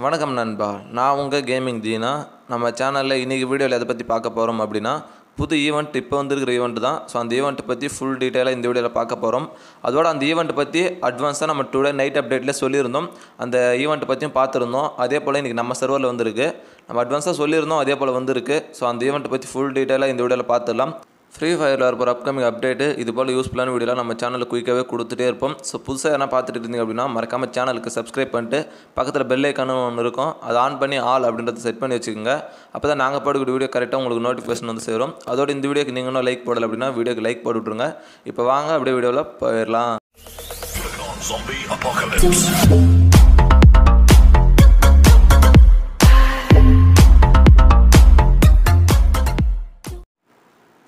வணக்கம் நண்பா. நான் உங்கள் கேமிங் தீனா. நம்ம சேனலில் இன்றைக்கி வீடியோவில் எதை பற்றி பார்க்க போகிறோம் அப்படின்னா புது ஈவெண்ட் இப்போ வந்துருக்கிற ஈவெண்ட் தான். ஸோ அந்த ஈவெண்ட்டை பற்றி ஃபுல் டீட்டெயிலாக இந்த வீடியோவில் பார்க்க போகிறோம் அதோட அந்த ஈவெண்ட் பற்றி அட்வான்ஸாக நம்ம டுடே நைட் அப்டேட்டில் சொல்லியிருந்தோம். அந்த ஈவெண்ட் பற்றியும் பார்த்துருந்தோம். அதே போல் இன்றைக்கி நம்ம சர்வரில் வந்திருக்கு. நம்ம அட்வான்ஸாக சொல்லியிருந்தோம் அதே போல் வந்திருக்கு. ஸோ அந்த ஈவெண்ட் பற்றி ஃபுல் டீட்டெயிலாக இந்த வீடியோவில் பார்த்துடலாம். ஃப்ரீ ஃபயரில் இருப்போம் அப்கமிங் அப்டேட்டு இது போல் யூஸ்ஃபுல்லான வீடியோலாம் நம்ம சேனலில் குயிக்காகவே கொடுத்துட்டே இருப்போம். ஸோ புதுசாக என்ன பார்த்துட்டு இருந்தீங்க அப்படின்னா மறக்காமல் சேனலுக்கு சப்ஸ்கிரைப் பண்ணிட்டு பக்கத்தில் பெல் ஐக்கானு ஒன்று இருக்கும். அதை ஆன் பண்ணி ஆல் அப்படின்றத செட் பண்ணி வச்சுக்கோங்க. அப்போ தான் நாங்கள் போடக்கூடிய வீடியோ கரெக்டாக உங்களுக்கு நோட்டிஃபிகேஷன் வந்து சேரும். அதோட இந்த வீடியோக்கு நீங்கள் இன்னும் லைக் போடலை அப்படின்னா வீடியோக்கு லைக் போட்டு விட்ருங்க இப்போ வாங்க அப்படியே வீடியோவில் போயிடலாம்.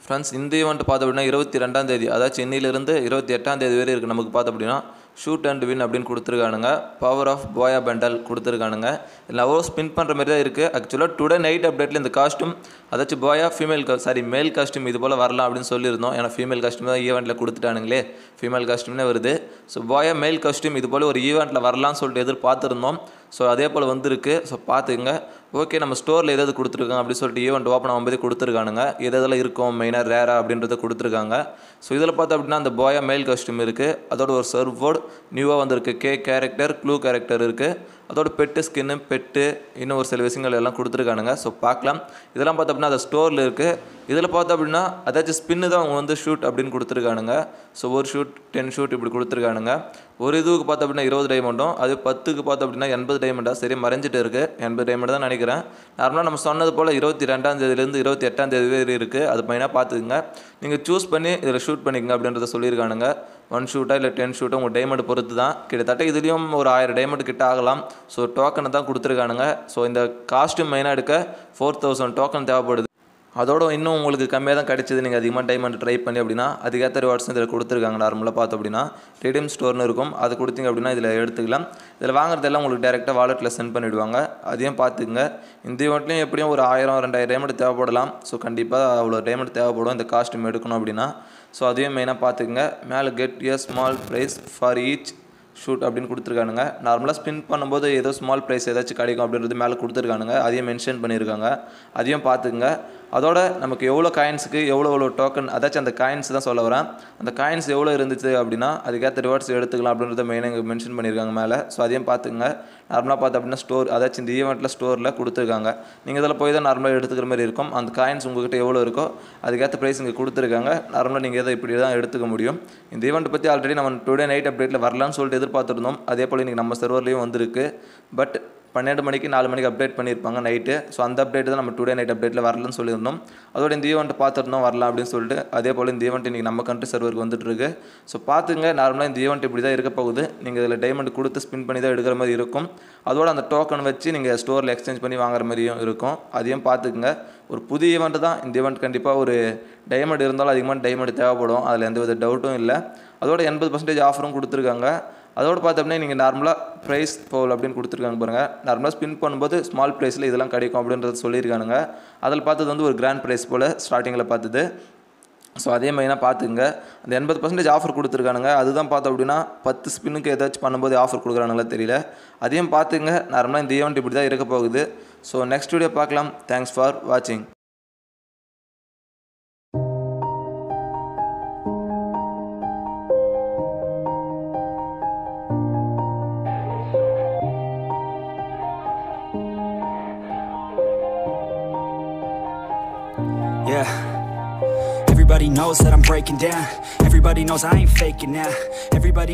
ஃப்ரெண்ட்ஸ் இந்த ஈவெண்ட் பார்த்தோம் அப்படின்னா இருபத்தி ரெண்டாம் தேதி. அதாவது சென்னையிலேருந்து இருபத்தி எட்டாம் தேதி வரை இருக்குது நமக்கு பார்த்தோம் அப்படின்னா ஷூட் அண்ட் வின் அப்படின்னு கொடுத்துருக்கானுங்க. பவர் ஆஃப் போயா பெண்டல் கொடுத்துருக்கானுங்க. இதில் அவ்வளோ ஸ்பின் பண்ணுற மாதிரி தான் இருக்குது ஆக்சுவலாக டுடே நைட் அப்டேட்டில் இந்த காஸ்ட்யூம் அதாச்சும் போயா ஃபீமேல் சாரி மேல் காஸ்ட்யூம் இது போல் வரலாம் அப்படின்னு சொல்லியிருந்தோம். ஏன்னா ஃபீமேல் காஸ்ட்யூம் தான் ஈவெண்ட்டில் கொடுத்துட்டானுங்களே. ஃபீமேல் காஸ்ட்யூம்னே வருது. ஸோ போயா மேல் காஸ்ட்யூம் இது போல் ஒரு ஈவெண்ட்டில் வரலாம்னு சொல்லிட்டு எதிர்பார்த்துருந்தோம். ஸோ அதே போல் வந்திருக்கு. ஸோ பார்த்துங்க ஓகே நம்ம ஸ்டோரில் எதாவது கொடுத்துருக்காங்க அப்படின்னு சொல்லிட்டு ஈவெண்ட் ஓப்பன் ஆகும்போது கொடுத்துருக்கானுங்க. எது எதெல்லாம் இருக்கும் மெயினாக ரேரா அப்படின்றத கொடுத்துருக்காங்க. ஸோ இதில் பார்த்தோம் அப்படின்னா அந்த போயா மெயில் காஸ்ட்யூம் இருக்குது அதோட ஒரு சர்வோர்ட் நியூவாக வந்திருக்கு. கே கேரக்டர் க்ளூ கேரக்டர் இருக்குது அதோட பெட்டு ஸ்கின்னு பெட்டு இன்னும் ஒரு சில விஷயங்கள் எல்லாம் கொடுத்துருக்கானுங்க. ஸோ பார்க்கலாம். இதெல்லாம் பார்த்தோம் அப்படின்னா அது ஸ்டோரில் இருக்குது இதில் பார்த்தோம் அப்படின்னா அதாச்சும் ஸ்பின்னு தான் அவங்க வந்து ஷூட் அப்படின்னு கொடுத்துருக்கானுங்க. ஸோ ஒரு ஷூட் டென் ஷூட் இப்படி கொடுத்துருக்கானுங்க. ஒரு இதுக்கு பார்த்தோம் அப்படின்னா இருபது டைமண்டும் அது பத்துக்கு பார்த்தோம் அப்படின்னா எண்பது டைமண்டாக சரி மறைஞ்சிட்டு இருக்குது எண்பது டைமண்ட் தான் நினைக்கிறேன். நார்மலாக நம்ம சொன்னது போல் இருபத்தி ரெண்டாம் தேதியிலேருந்து இருபத்தி எட்டாம் தேதி வரை இருக்குது அது பையனாக பார்த்துக்குங்க. நீங்கள் சூஸ் பண்ணி இதில் ஷூட் பண்ணிக்கங்க அப்படின்றத சொல்லியிருக்கானுங்க. ஒன் ஷூட்டாக இல்லை டென் ஷூட்டாக உங்கள் டைமண்ட் பொறுத்து தான் கிட்டத்தட்ட இதுலேயும் ஒரு ஆயிரம் டைமண்ட் கிட்ட ஆகலாம். ஸோ டோக்கனை தான் கொடுத்துருக்கானுங்க. ஸோ இந்த காஸ்ட்யூம் மெயினாக எடுக்க ஃபோர் தௌசண்ட் டோக்கன் தேவைப்படுது. அதோட இன்னும் உங்களுக்கு கம்மியாக தான் கிடச்சிது. நீங்கள் அதிகமாக டைமண்ட் ட்ரை பண்ணி அப்படின்னா அதுக்கேற்ற ரிவார்ட்ஸ் இதில் கொடுத்துருக்காங்க. நார்மலாக பார்த்தோம் அப்படின்னா ரெடீம் ஸ்டோர்னு இருக்கும். அது கொடுத்தீங்க அப்படின்னா இதில் எடுத்துக்கலாம். இதில் வாங்குறதெல்லாம் உங்களுக்கு டேரெக்டாக வாலெட்டில் சென்ட் பண்ணிவிடுவாங்க அதையும் பார்த்துக்குங்க. இந்த ஈவெண்ட்லையும் எப்படியும் ஒரு ஆயிரம் ரெண்டாயிரம் டைமண்ட் தேவைப்படலாம். ஸோ கண்டிப்பாக அவ்வளோ டைமண்ட் தேவைப்படும். இந்த காஸ்ட்யூம் எடுக்கணும் அப்படின்னா. ஸோ அதையும் மெயினாக பார்த்துக்குங்க. மேலே get year small prize for each shoot அப்படின்னு கொடுத்துருக்கானுங்க. நார்மலாக ஸ்பின் பண்ணும்போது ஏதோ ஸ்மால் ப்ரைஸ் ஏதாச்சும் கிடைக்கும் அப்படின்றது மேலே கொடுத்துருக்கானுங்க. அதையும் மென்ஷன் பண்ணியிருக்காங்க. அதையும் பார்த்துக்குங்க. அதோட நமக்கு எவ்வளோ காயின்ஸுக்கு எவ்வளோ எவ்வளோ டோக்கன் அதாச்சும் அந்த காயின்ஸ் தான் சொல்ல வரேன். அந்த காயின்ஸ் எவ்வளோ இருந்துச்சு அப்படின்னா அதுக்கேற்ற ரிவார்ட்ஸ் எடுத்துக்கலாம் அப்படின்றத மெயினாக இங்கே மென்ஷன் பண்ணியிருக்காங்க மேலே. ஸோ அதையும் பார்த்துங்க நார்மலாக பார்த்தோம் அப்படின்னா ஸ்டோர் அதாச்சும் இந்த ஈவெண்ட்டில் ஸ்டோரில் கொடுத்துருக்காங்க. நீங்கள் இதில் போய் தான் நார்மலாக எடுத்துக்கிற மாதிரி இருக்கும். அந்த காயின்ஸ் உங்கள்கிட்ட எவ்வளோ இருக்கோ அதுக்கேற்ற ப்ரைஸ் இங்கே கொடுத்துருக்காங்க. நார்மலாக நீங்கள் எதை இப்படி தான் எடுத்துக்க முடியும். இந்த ஈவெண்ட் பற்றி ஆல்ரெடி நம்ம டுடே நைட் அப்டேட்டில் வரலான்னு சொல்லிட்டு எதிர்பார்த்துருந்தோம். அதே போல் இன்றைக்கி நம்ம சர்வர்லேயும் வந்திருக்கு. பட் பன்னெண்டு மணிக்கு நாலு மணிக்கு அப்டேட் பண்ணியிருப்பாங்க நைட்டு ஸோ அந்த அப்டேட் தான் நம்ம டுடே நைட் அப்டேட்டில் வரலன்னு சொல்லியிருந்தோம். அதோட இந்த ஈவெண்ட் பார்த்துருந்தோம் வரலாம் அப்படின்னு சொல்லிட்டு அதே போல் இந்த ஈவெண்ட் இன்றைக்கி நம்ம கண்ட்ரி சர்வருக்கு வந்துட்டுருக்கு ஸோ பார்த்துங்க நார்மலாக இந்த ஈவெண்ட் இப்படி தான் இருக்க போகுது. நீங்கள் இதில் டைமண்ட் கொடுத்து ஸ்பின் பண்ணி தான் எடுக்கிற மாதிரி இருக்கும். அதோட அந்த டோக்கன் வச்சு நீங்கள் ஸ்டோரில் எக்ஸ்சேஞ்ச் பண்ணி வாங்குற மாதிரியும் இருக்கும். அதையும் பார்த்துக்குங்க. ஒரு புது ஈவெண்ட் தான். இந்த ஈவெண்ட் கண்டிப்பாக ஒரு டைமண்ட் இருந்தாலும் அதிகமாக டைமண்ட் தேவைப்படும். அதில் எந்த வித டவுட்டும் இல்லை. அதோட எண்பது பர்சன்டேஜ் ஆஃபரும் கொடுத்துருக்காங்க. அதோடு பார்த்தோம்னா நீங்கள் நார்மலாக ப்ரைஸ் போல் அப்படின்னு கொடுத்துருக்காங்க பாருங்கள் நார்மலாக ஸ்பின் பண்ணும்போது ஸ்மால் ப்ரைஸில் இதெல்லாம் கிடைக்கும் அப்படின்றது சொல்லியிருக்கானுங்க. அதில் பார்த்தது வந்து ஒரு கிராண்ட் ப்ரைஸ் போல் ஸ்டார்டிங்கில் பார்த்தது. ஸோ அதே மெயினாக பார்த்துங்க அந்த எண்பது பர்சன்டேஜ் ஆஃபர் கொடுத்துருக்கானுங்க. அதுதான் பார்த்தோம் அப்படின்னா பத்து ஸ்பின்னுக்கு ஏதாச்சும் பண்ணும்போது ஆஃபர் கொடுக்குறானுங்களா தெரியல. அதையும் பார்த்துங்க நார்மலாக இந்த ஈவெண்ட் இப்படி தான் இருக்க போகுது. ஸோ நெக்ஸ்ட் வீடியோ பார்க்கலாம். தேங்க்ஸ் ஃபார் வாட்சிங் Yeah. Everybody knows that I'm breaking down. Everybody knows I ain't faking now. Everybody